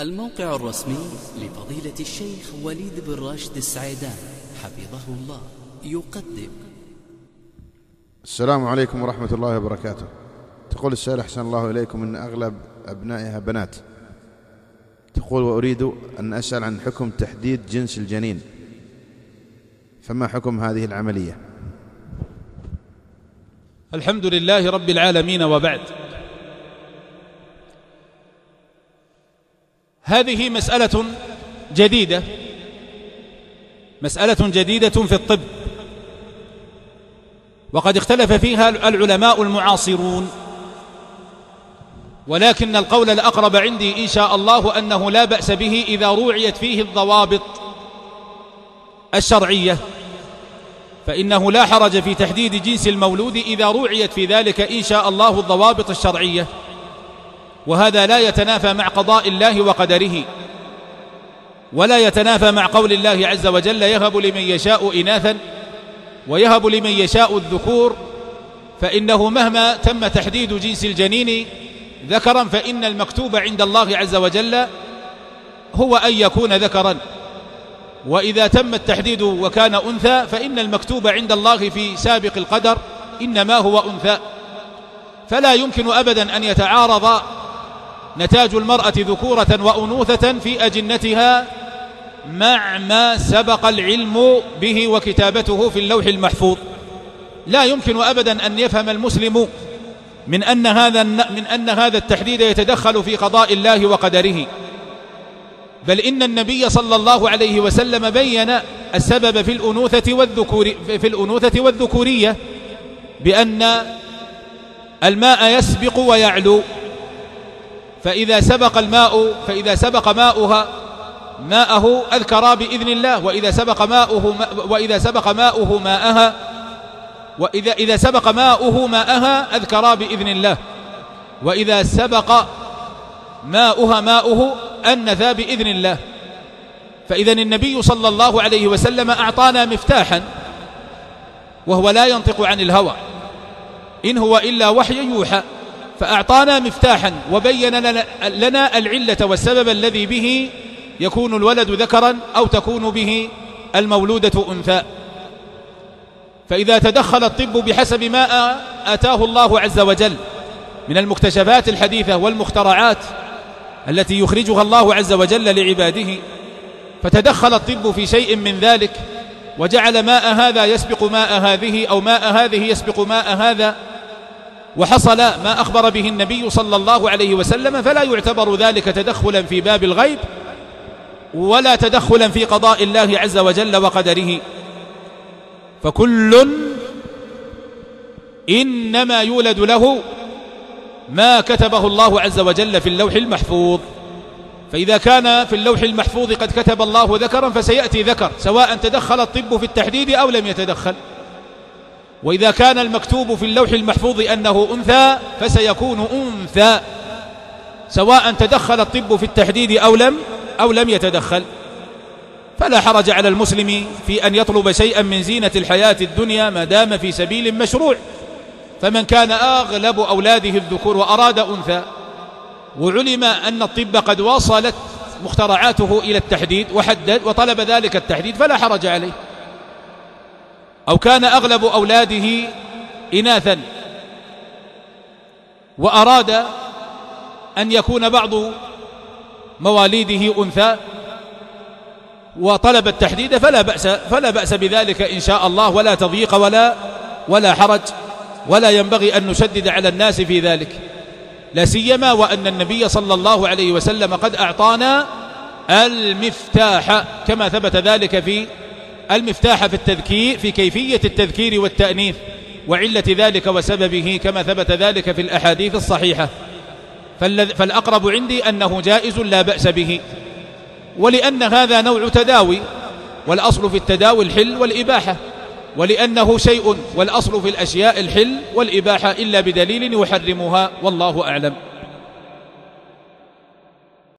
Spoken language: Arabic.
الموقع الرسمي لفضيلة الشيخ وليد بن راشد السعيدان حفظه الله. يقدم. السلام عليكم ورحمة الله وبركاته. تقول السائل أحسن الله إليكم أن أغلب أبنائها بنات. تقول وأريد أن أسأل عن حكم تحديد جنس الجنين. فما حكم هذه العملية؟ الحمد لله رب العالمين وبعد. هذه مسألة جديدة. مسألة جديدة في الطب. وقد اختلف فيها العلماء المعاصرون. ولكن القول الأقرب عندي إن شاء الله أنه لا بأس به إذا روعيت فيه الضوابط الشرعية. فإنه لا حرج في تحديد جنس المولود إذا روعيت في ذلك إن شاء الله الضوابط الشرعية. وهذا لا يتنافى مع قضاء الله وقدره ولا يتنافى مع قول الله عز وجل يهب لمن يشاء إناثا ويهب لمن يشاء الذكور فإنه مهما تم تحديد جنس الجنين ذكرا فإن المكتوب عند الله عز وجل هو أن يكون ذكرا وإذا تم التحديد وكان أنثى فإن المكتوب عند الله في سابق القدر إنما هو أنثى فلا يمكن أبدا أن يتعارض نتاج المرأة ذكورة وأنوثة في أجنتها مع ما سبق العلم به وكتابته في اللوح المحفوظ. لا يمكن أبدا أن يفهم المسلم من أن هذا من أن هذا التحديد يتدخل في قضاء الله وقدره. بل إن النبي صلى الله عليه وسلم بين السبب في الأنوثة والذكور في الأنوثة والذكورية بأن الماء يسبق ويعلو. فإذا سبق الماء فإذا سبق ماؤها ماءه أذكرا بإذن الله وإذا سبق ماؤه وإذا سبق ماؤه ماءها وإذا إذا سبق ماؤه ماءها أذكرا بإذن الله. وإذا سبق ماؤها ماؤه أنثى بإذن الله. فإذا النبي صلى الله عليه وسلم أعطانا مفتاحا وهو لا ينطق عن الهوى إن هو إلا وحي يوحى. فأعطانا مفتاحا وبين لنا العلة والسبب الذي به يكون الولد ذكرا أو تكون به المولودة أنثى. فإذا تدخل الطب بحسب ما آتاه الله عز وجل من المكتشفات الحديثة والمخترعات التي يخرجها الله عز وجل لعباده فتدخل الطب في شيء من ذلك وجعل ماء هذا يسبق ماء هذه أو ماء هذه يسبق ماء هذا وحصل ما أخبر به النبي صلى الله عليه وسلم فلا يعتبر ذلك تدخلا في باب الغيب ولا تدخلا في قضاء الله عز وجل وقدره. فكل إنما يولد له ما كتبه الله عز وجل في اللوح المحفوظ. فإذا كان في اللوح المحفوظ قد كتب الله ذكرا فسيأتي ذكر سواء تدخل الطب في التحديد أو لم يتدخل. وإذا كان المكتوب في اللوح المحفوظ أنه أنثى فسيكون أنثى. سواء تدخل الطب في التحديد أو لم أو لم يتدخل. فلا حرج على المسلم في أن يطلب شيئا من زينة الحياة الدنيا ما دام في سبيل مشروع. فمن كان أغلب أولاده الذكور وأراد أنثى وعلم أن الطب قد وصلت مخترعاته إلى التحديد وحدد وطلب ذلك التحديد فلا حرج عليه. أو كان أغلب أولاده إناثا. وأراد أن يكون بعض مواليده أنثى. وطلب التحديد فلا بأس فلا بأس بذلك إن شاء الله. ولا تضييق ولا ولا حرج. ولا ينبغي أن نشدد على الناس في ذلك. لا سيما وأن النبي صلى الله عليه وسلم قد أعطانا المفتاح كما ثبت ذلك في المفتاح في التذكير في كيفية التذكير والتأنيث وعلة ذلك وسببه كما ثبت ذلك في الأحاديث الصحيحة. فالأقرب عندي أنه جائز لا بأس به. ولأن هذا نوع تداوي والأصل في التداوي الحل والإباحة. ولأنه شيء والأصل في الأشياء الحل والإباحة إلا بدليل يحرمها والله أعلم.